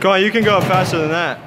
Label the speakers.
Speaker 1: Come on, you can go faster than that.